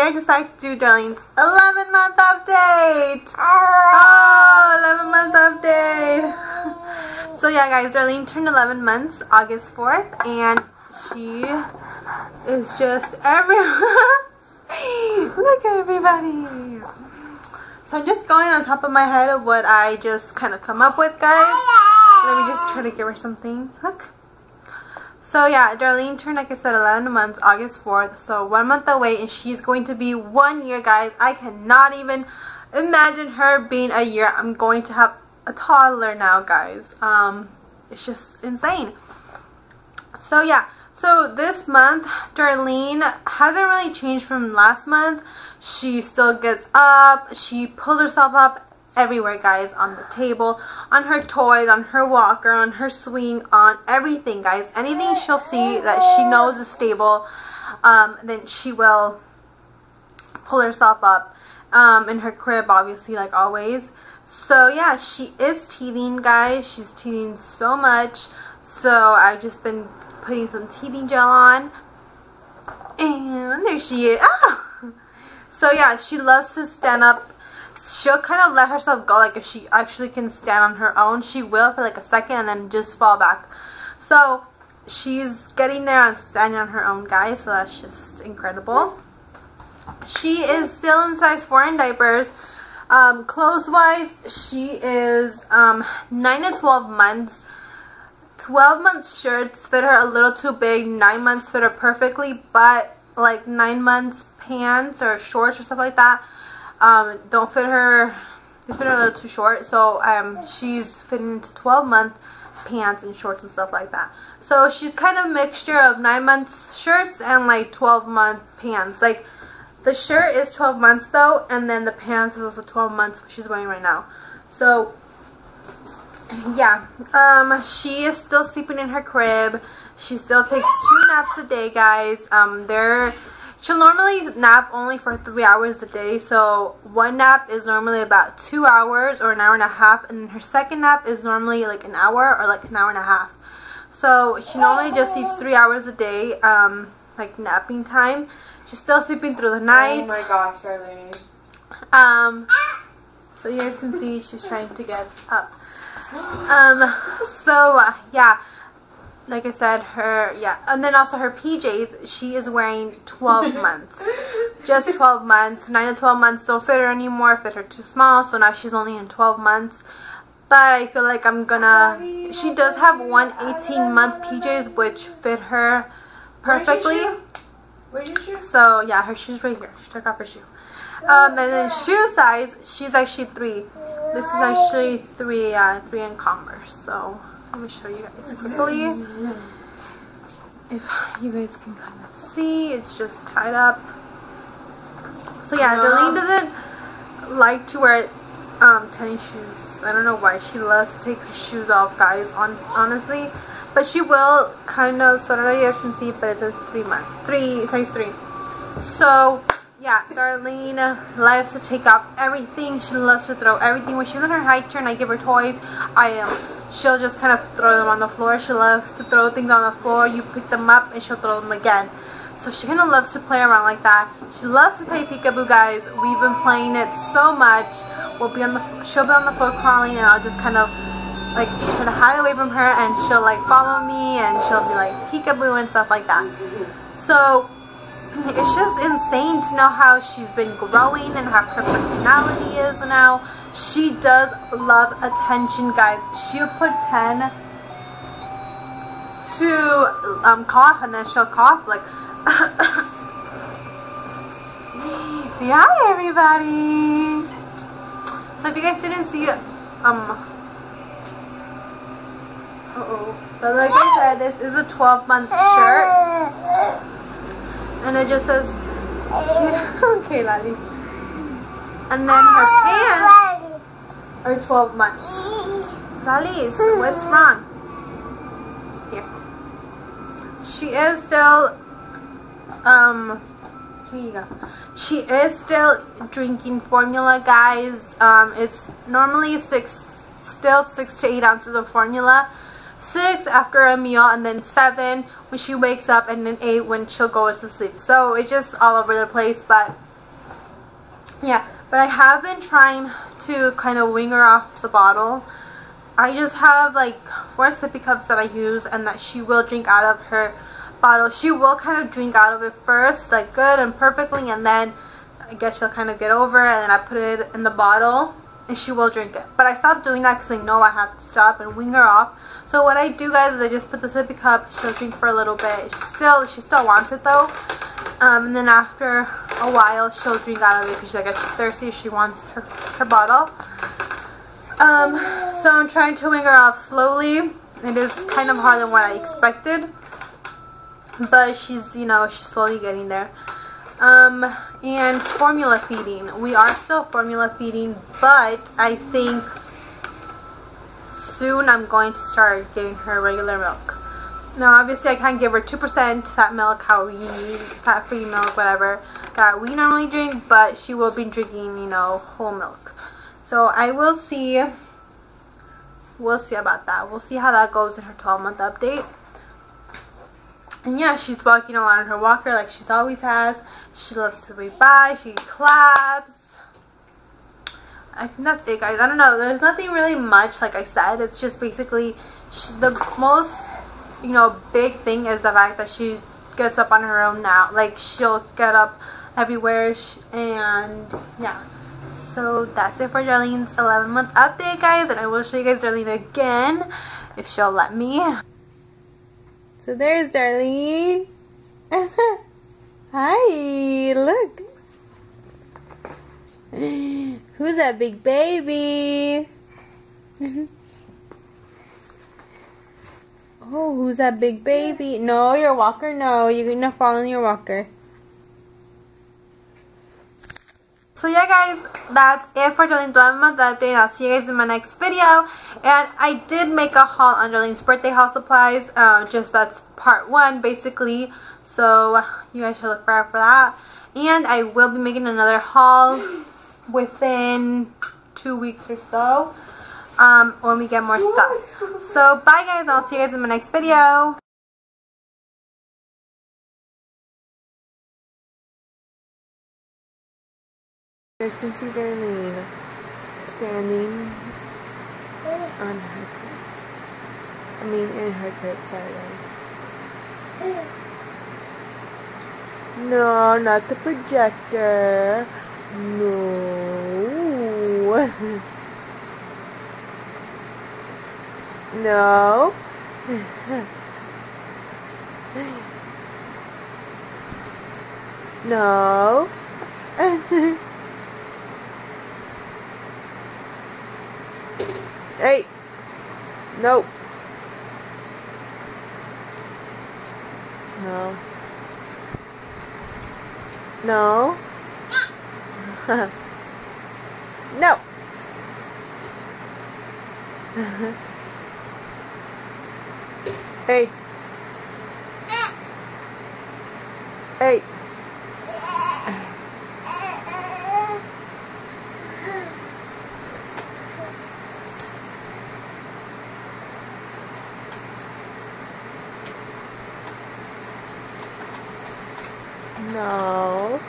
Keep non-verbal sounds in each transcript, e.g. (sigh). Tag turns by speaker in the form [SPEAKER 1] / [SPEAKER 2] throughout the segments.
[SPEAKER 1] very excited to do Darlene's 11 month update. Oh, 11 month update. So yeah, guys, Darlene turned 11 months August 4th, and she is just everywhere. (laughs) Look at everybody. So I'm just going on top of my head of what I just kind of come up with, guys. Let me just try to give her something. Look. So yeah, Darlene turned, like I said, 11 months, August 4th. So one month away, and she's going to be one year, guys. I cannot even imagine her being a year. I'm going to have a toddler now, guys. Um, it's just insane. So yeah, so this month, Darlene hasn't really changed from last month. She still gets up. She pulls herself up everywhere guys on the table on her toys on her walker on her swing on everything guys. Anything she'll see that she knows is stable um, then she will pull herself up um, in her crib obviously like always. So yeah she is teething guys. She's teething so much. So I've just been putting some teething gel on. And there she is. Ah! (laughs) so yeah she loves to stand up she'll kind of let herself go like if she actually can stand on her own she will for like a second and then just fall back. So she's getting there on standing on her own guys so that's just incredible. She is still in size 4 in diapers. Um, clothes wise she is um, 9 to 12 months. 12 month shirts fit her a little too big 9 months fit her perfectly but like 9 months pants or shorts or stuff like that um, don't fit her, they fit her a little too short. So um, she's fitting into 12 month pants and shorts and stuff like that. So she's kind of a mixture of 9 months shirts and like 12 month pants. Like the shirt is 12 months though and then the pants is also 12 months she's wearing right now. So yeah, um, she is still sleeping in her crib. She still takes two naps a day, guys. Um, they're She'll normally nap only for three hours a day. So one nap is normally about two hours or an hour and a half. And her second nap is normally like an hour or like an hour and a half. So she normally just sleeps three hours a day, um, like napping time. She's still sleeping through the night.
[SPEAKER 2] Oh my gosh, Darlene.
[SPEAKER 1] Um, so you guys can see she's trying to get up. Um, so uh, yeah like I said, her, yeah, and then also her PJs, she is wearing 12 (laughs) months. Just 12 months. 9 to 12 months don't fit her anymore, fit her too small, so now she's only in 12 months. But I feel like I'm gonna, she does have one 18 month PJs which fit her perfectly.
[SPEAKER 2] Where's your shoe?
[SPEAKER 1] So yeah, her shoe's right here. She took off her shoe. Um, and then shoe size, she's actually three. This is actually three, uh, three in Converse. So let me show you guys quickly. If you guys can kind of see, it's just tied up. So yeah, Darlene doesn't like to wear um, tennis shoes. I don't know why. She loves to take her shoes off, guys, on, honestly. But she will kind of, so I don't know if you guys can see, but it says three months. Three, size three. So, yeah, Darlene loves to take off everything. She loves to throw everything. When she's on her high chair and I give her toys, I am she'll just kind of throw them on the floor. She loves to throw things on the floor. You pick them up and she'll throw them again. So she kind of loves to play around like that. She loves to play peekaboo, guys. We've been playing it so much. We'll be on the, she'll be on the floor crawling and I'll just kind of like try to hide away from her and she'll like follow me and she'll be like peekaboo and stuff like that. So it's just insane to know how she's been growing and how her personality is now. She does love attention, guys. She'll pretend to um, cough and then she'll cough like (laughs) Say hi everybody! So if you guys didn't see um uh oh. So like I said, this is a 12 month shirt. And it just says (laughs) okay, Lali. And then her pants 12 months. Lalis, what's wrong? Here. She is still, um, here you go. She is still drinking formula, guys. Um, it's normally six, still six to eight ounces of formula. Six after a meal and then seven when she wakes up and then eight when she'll go to sleep. So it's just all over the place, but yeah, but I have been trying to kind of wing her off the bottle. I just have like four sippy cups that I use and that she will drink out of her bottle. She will kind of drink out of it first, like good and perfectly, and then I guess she'll kind of get over it and then I put it in the bottle and she will drink it. But I stopped doing that because I know I have to stop and wing her off. So what I do guys is I just put the sippy cup, she'll drink for a little bit. She still, she still wants it though. Um, and then after a while she'll drink out of it because I guess she's thirsty. She wants her, her bottle. Um, so I'm trying to wing her off slowly. It is kind of harder than what I expected. But she's, you know, she's slowly getting there. Um, and formula feeding. We are still formula feeding, but I think soon I'm going to start giving her regular milk. Now, obviously, I can't give her 2% fat milk, how we, fat-free milk, whatever, that we normally drink, but she will be drinking, you know, whole milk. So I will see, we'll see about that. We'll see how that goes in her 12-month update. And yeah, she's walking along her walker like she's always has. She loves to read by. She claps. I think that's it, guys. I don't know. There's nothing really much, like I said. It's just basically she, the most, you know, big thing is the fact that she gets up on her own now. Like, she'll get up everywhere. And, yeah. So, that's it for Darlene's 11-month update, guys. And I will show you guys Darlene again if she'll let me. (laughs) So there's Darlene. (laughs) Hi, look. (gasps) Who's that big baby? (laughs) oh, who's that big baby? No, your walker, no. You're gonna fall in your walker. So yeah guys, that's it for Darlene's 11 month update. I'll see you guys in my next video. And I did make a haul on Darlene's birthday haul supplies. Uh, just that's part one basically. So you guys should look for for that. And I will be making another haul within two weeks or so. Um, when we get more stuff. So bye guys, I'll see you guys in my next video. You guys can see Darlene standing on her crib. I mean, in her crib, sorry. No, not the projector. No. (laughs) no. no. Hey. Nope. No. No. (laughs) no. (laughs) hey. Hey. No.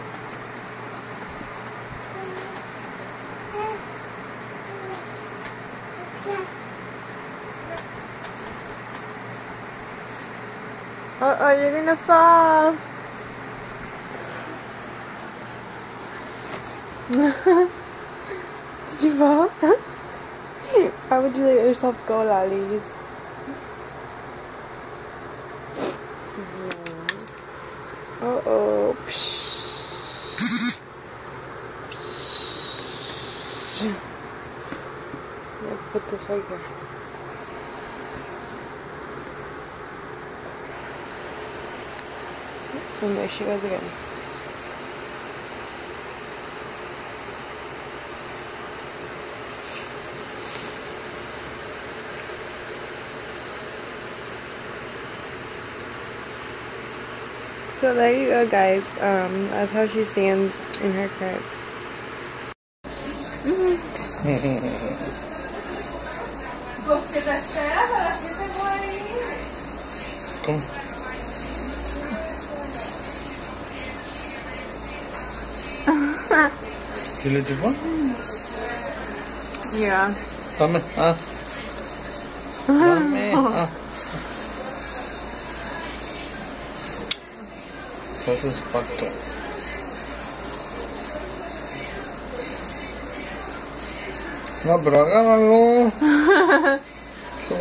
[SPEAKER 1] Uh oh, you're gonna fall. (laughs) Did you fall? (laughs) Why would you let yourself go, lollies? Uh oh. (laughs) Let's put this right here. And there she goes again. So there you go guys, um, that's how she stands in her crib. (laughs)
[SPEAKER 3] Sila it
[SPEAKER 1] Ya.
[SPEAKER 3] Tama, Ah. Tama. Oh. Ah. This is fucked up. Na braga na lo. So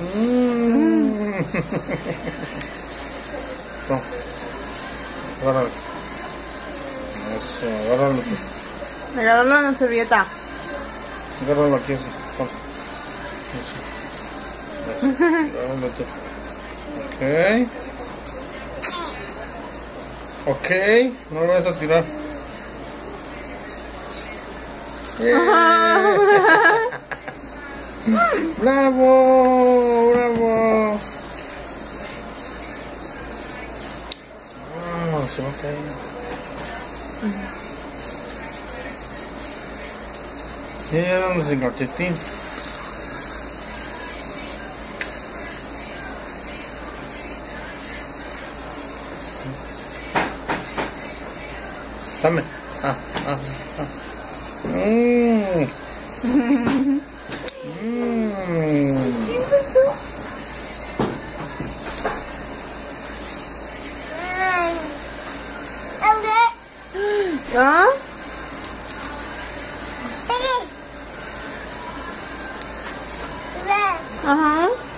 [SPEAKER 3] Hmm. (laughs) No. Agárralo. Eso, agárralo.
[SPEAKER 1] En la servilleta.
[SPEAKER 3] Agárralo aquí así. Pon. Eso. Eso. Agárralo tú. Ok. Ok. No lo vas a tirar. ¡Yeah! (laughs) ¡Bravo! ¡Bravo! 什么概念？嗯。Ya, yeah, mesti ngerti tim. Tame. Ah, ah, ah.
[SPEAKER 1] ah. 啊哼。